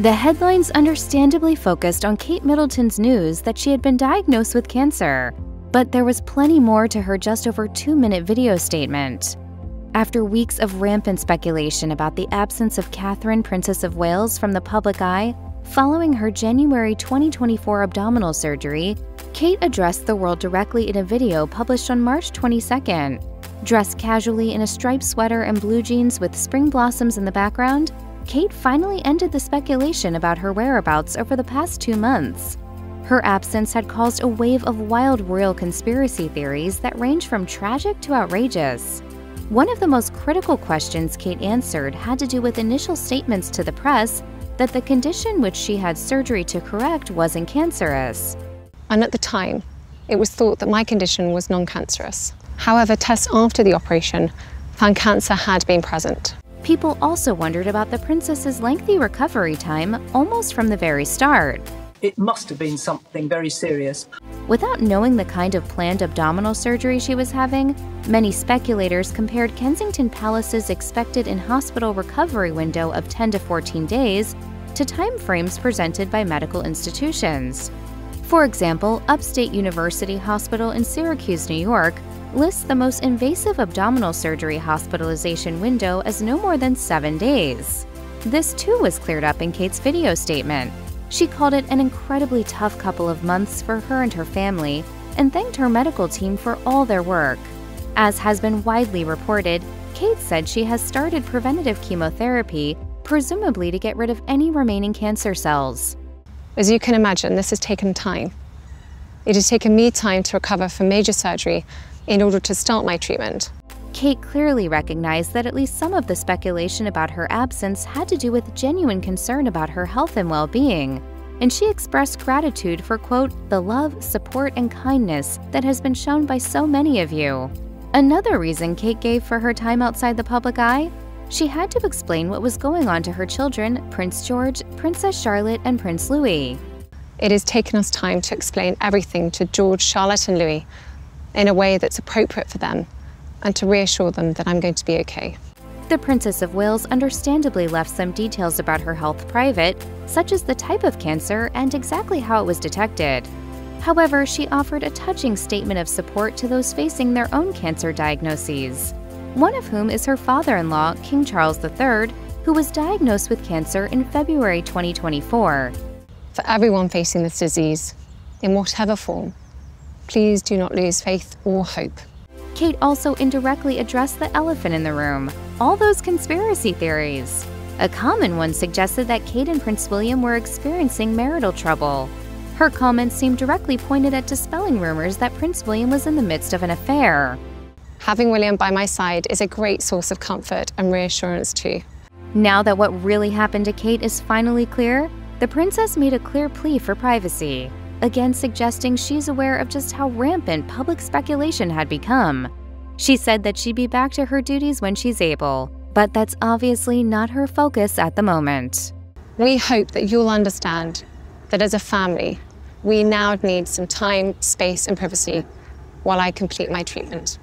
The headlines understandably focused on Kate Middleton's news that she had been diagnosed with cancer, but there was plenty more to her just over two minute video statement. After weeks of rampant speculation about the absence of Catherine, Princess of Wales, from the public eye, following her January 2024 abdominal surgery, Kate addressed the world directly in a video published on March 22nd. Dressed casually in a striped sweater and blue jeans with spring blossoms in the background, Kate finally ended the speculation about her whereabouts over the past two months. Her absence had caused a wave of wild royal conspiracy theories that range from tragic to outrageous. One of the most critical questions Kate answered had to do with initial statements to the press that the condition which she had surgery to correct wasn't cancerous. And at the time, it was thought that my condition was non cancerous. However, tests after the operation found cancer had been present. People also wondered about the princess's lengthy recovery time almost from the very start. It must have been something very serious. Without knowing the kind of planned abdominal surgery she was having, many speculators compared Kensington Palace's expected in hospital recovery window of 10 to 14 days to timeframes presented by medical institutions. For example, Upstate University Hospital in Syracuse, New York, lists the most invasive abdominal surgery hospitalization window as no more than seven days. This too was cleared up in Kate's video statement. She called it an incredibly tough couple of months for her and her family and thanked her medical team for all their work. As has been widely reported, Kate said she has started preventative chemotherapy, presumably to get rid of any remaining cancer cells. As you can imagine, this has taken time. It has taken me time to recover from major surgery in order to start my treatment. Kate clearly recognized that at least some of the speculation about her absence had to do with genuine concern about her health and well being, and she expressed gratitude for, quote, the love, support, and kindness that has been shown by so many of you. Another reason Kate gave for her time outside the public eye? She had to explain what was going on to her children, Prince George, Princess Charlotte, and Prince Louis. It has taken us time to explain everything to George, Charlotte, and Louis in a way that's appropriate for them and to reassure them that I'm going to be okay. The Princess of Wales understandably left some details about her health private, such as the type of cancer and exactly how it was detected. However, she offered a touching statement of support to those facing their own cancer diagnoses, one of whom is her father in law, King Charles III, who was diagnosed with cancer in February 2024. For everyone facing this disease, in whatever form, please do not lose faith or hope. Kate also indirectly addressed the elephant in the room all those conspiracy theories. A common one suggested that Kate and Prince William were experiencing marital trouble. Her comments seemed directly pointed at dispelling rumors that Prince William was in the midst of an affair. Having William by my side is a great source of comfort and reassurance too. Now that what really happened to Kate is finally clear, the princess made a clear plea for privacy again suggesting she's aware of just how rampant public speculation had become. She said that she'd be back to her duties when she's able, but that's obviously not her focus at the moment. We hope that you'll understand that as a family, we now need some time, space, and privacy while I complete my treatment.